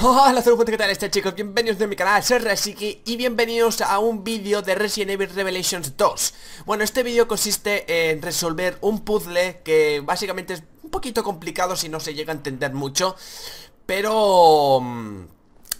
Hola, saludos, ¿qué tal estáis chicos? Bienvenidos de mi canal, soy Rasiki y bienvenidos a un vídeo de Resident Evil Revelations 2 Bueno, este vídeo consiste en resolver un puzzle que básicamente es un poquito complicado si no se llega a entender mucho Pero... Mm,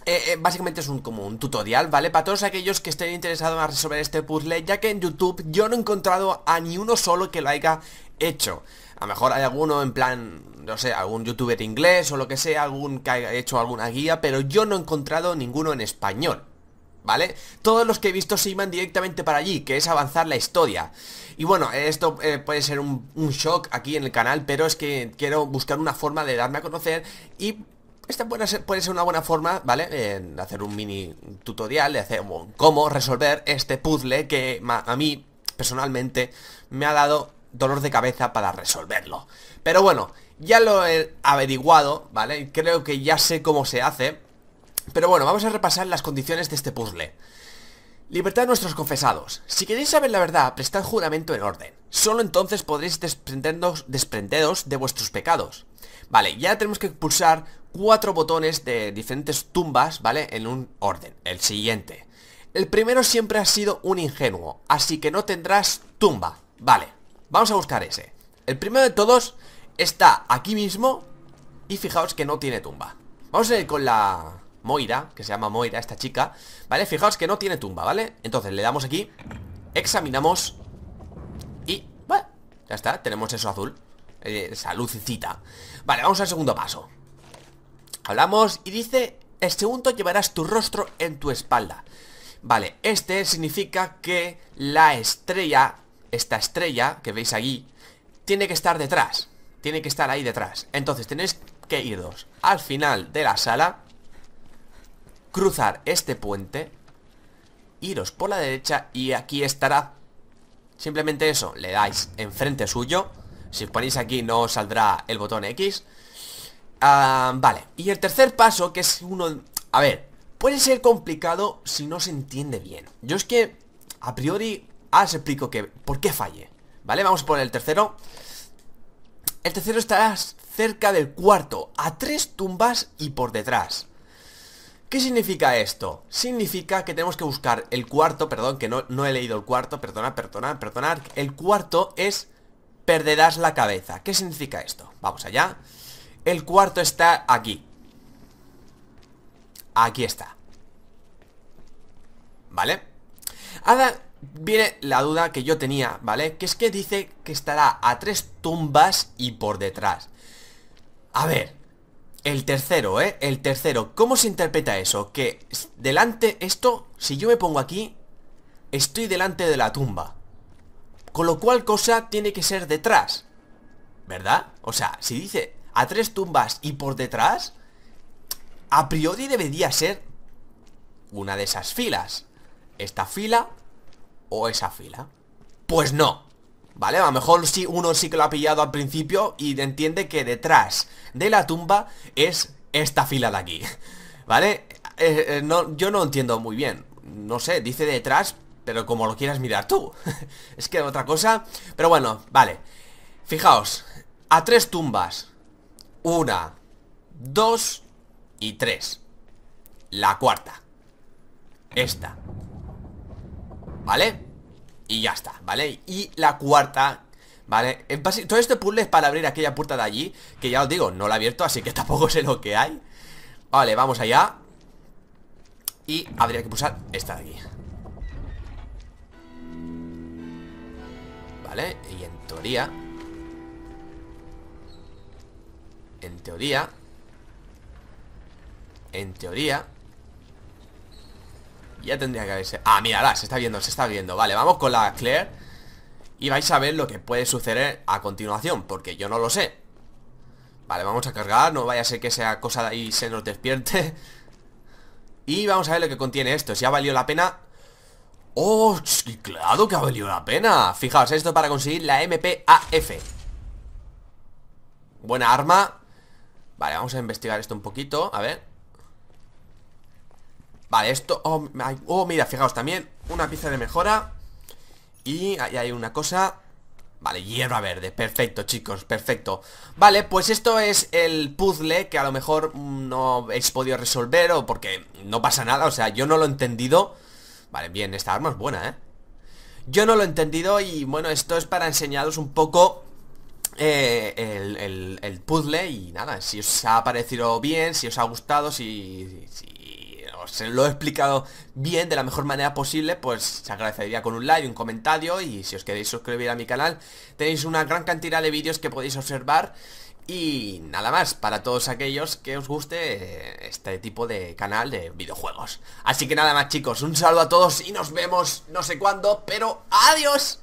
eh, eh, básicamente es un, como un tutorial, ¿vale? Para todos aquellos que estén interesados en resolver este puzzle Ya que en YouTube yo no he encontrado a ni uno solo que lo haya hecho A lo mejor hay alguno en plan, no sé, algún youtuber inglés o lo que sea Algún que haya hecho alguna guía Pero yo no he encontrado ninguno en español ¿Vale? Todos los que he visto se iban directamente para allí, que es avanzar la historia Y bueno, esto eh, puede ser un, shock aquí en el canal Pero es que quiero buscar una forma de darme a conocer Y esta puede ser, puede ser una buena forma, ¿vale? De hacer un mini tutorial, de hacer cómo resolver este puzzle que a mí, personalmente, me ha dado dolor de cabeza para resolverlo. Pero bueno, ya lo he averiguado, ¿vale? Creo que ya sé cómo se hace. Pero bueno, vamos a repasar las condiciones de este puzzle. Libertad de nuestros confesados. Si queréis saber la verdad, prestad juramento en orden. Solo entonces podréis desprenderos, desprenderos de vuestros pecados. Vale, ya tenemos que pulsar cuatro botones de diferentes tumbas, ¿vale? En un orden, el siguiente El primero siempre ha sido un ingenuo, así que no tendrás tumba Vale, vamos a buscar ese. El primero de todos está aquí mismo y fijaos que no tiene tumba. Vamos a ir con la Moira, que se llama Moira, esta chica Vale, fijaos que no tiene tumba, ¿vale? Entonces le damos aquí, examinamos Y, bueno, ya está, tenemos eso azul eh, Esa lucecita. Vale, vamos al segundo paso. Hablamos y dice, el segundo llevarás tu rostro en tu espalda. Vale, este significa que la estrella, esta estrella que veis aquí, tiene que estar detrás. Tiene que estar ahí detrás. Entonces tenéis que iros al final de la sala, cruzar este puente, iros por la derecha y aquí estará. Simplemente eso, le dais enfrente suyo. Si ponéis aquí no saldrá el botón X Ah, vale, y el tercer paso, que es uno... A ver, puede ser complicado si no se entiende bien Yo es que, a priori, ahora os explico que, por qué falle Vale, vamos a poner el tercero. El tercero estará cerca del cuarto A tres tumbas y por detrás. ¿Qué significa esto? Significa que tenemos que buscar el cuarto, perdón, que no, no he leído el cuarto, perdona, perdona, perdonad. El cuarto es perderás la cabeza. ¿Qué significa esto? Vamos allá. El cuarto está aquí. Aquí está. ¿Vale? Ahora viene la duda que yo tenía, ¿vale? Que es que dice que estará a tres tumbas y por detrás A ver El tercero, ¿eh? El tercero ¿Cómo se interpreta eso? Que delante, esto, si yo me pongo aquí Estoy delante de la tumba Con lo cual cosa tiene que ser detrás ¿Verdad? O sea, si dice a tres tumbas y por detrás, a priori debería ser una de esas filas. Esta fila o esa fila. Pues no. ¿Vale? A lo mejor sí, uno sí que lo ha pillado al principio y entiende que detrás de la tumba es esta fila de aquí. ¿Vale? Eh, eh, no, yo no entiendo muy bien. No sé, dice detrás, pero como lo quieras mirar tú. es que otra cosa... Pero bueno, vale. Fijaos, a tres tumbas una, dos y tres La cuarta Esta ¿Vale? Y ya está, ¿vale? Y la cuarta ¿Vale? Todo este puzzle es para abrir aquella puerta de allí Que ya os digo, no la he abierto, así que tampoco sé lo que hay Vale, vamos allá Y habría que pulsar esta de aquí Vale, y en teoría En teoría En teoría Ya tendría que haberse... Ah, mírala, se está viendo, se está viendo. Vale, vamos con la Claire Y vais a ver lo que puede suceder a continuación Porque yo no lo sé. Vale, vamos a cargar No vaya a ser que sea cosa de ahí se nos despierte. Y vamos a ver lo que contiene esto Si ha valido la pena. ¡Oh! claro que ha valido la pena Fijaos, esto para conseguir la MPAF Buena arma. Vale, vamos a investigar esto un poquito A ver Vale, esto... Oh, oh, mira, fijaos, también una pieza de mejora. Y ahí hay una cosa. Vale, hierba verde, perfecto chicos, perfecto. Vale, pues esto es el puzzle que a lo mejor no habéis podido resolver o porque no pasa nada, o sea, yo no lo he entendido. Vale, bien, esta arma es buena, ¿eh? Yo no lo he entendido y bueno, esto es para enseñaros un poco eh, el, el, puzzle y nada, si os ha parecido bien, si os ha gustado, si, os lo he explicado bien de la mejor manera posible, pues se agradecería con un like, un comentario y si os queréis suscribir a mi canal, tenéis una gran cantidad de vídeos que podéis observar y nada más, para todos aquellos que os guste eh, este tipo de canal de videojuegos. Así que nada más chicos, un saludo a todos y nos vemos no sé cuándo, pero adiós.